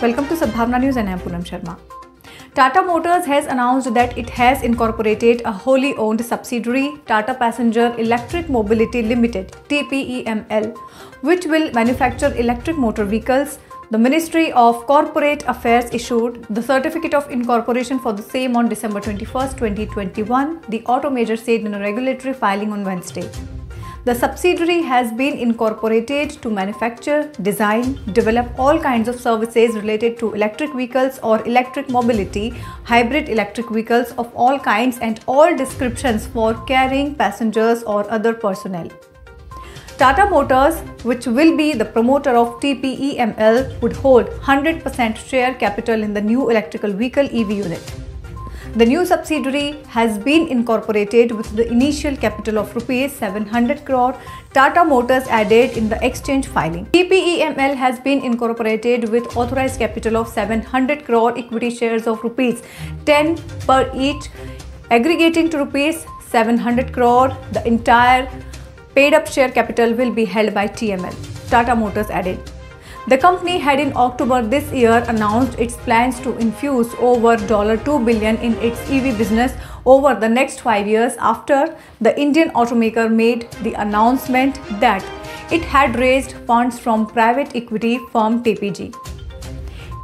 Welcome to Sadbhawna News and I am Poonam Sharma. Tata Motors has announced that it has incorporated a wholly owned subsidiary, Tata Passenger Electric Mobility Limited (TPEML), which will manufacture electric motor vehicles. The Ministry of Corporate Affairs issued the certificate of incorporation for the same on December 21, 2021, the auto major said in a regulatory filing on Wednesday. The subsidiary has been incorporated to manufacture, design, develop all kinds of services related to electric vehicles or electric mobility, hybrid electric vehicles of all kinds and all descriptions for carrying passengers or other personnel. Tata Motors, which will be the promoter of TPEML, would hold 100% share capital in the new electrical vehicle EV unit. The new subsidiary has been incorporated with the initial capital of rupees 700 crore Tata Motors added in the exchange filing. TPEML has been incorporated with authorized capital of 700 crore equity shares of rupees 10 per each aggregating to rupees 700 crore. The entire paid up share capital will be held by TML. Tata Motors added. The company had in October this year announced its plans to infuse over 2 billion in its EV business over the next 5 years after the Indian automaker made the announcement that it had raised funds from private equity firm TPG.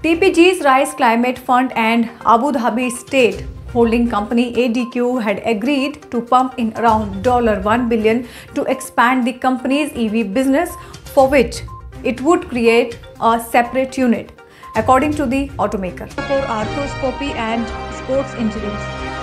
TPG's Rise Climate Fund and Abu Dhabi State holding company ADQ had agreed to pump in around 1 billion to expand the company's EV business for which it would create a separate unit, according to the automaker. For arthroscopy and sports injuries.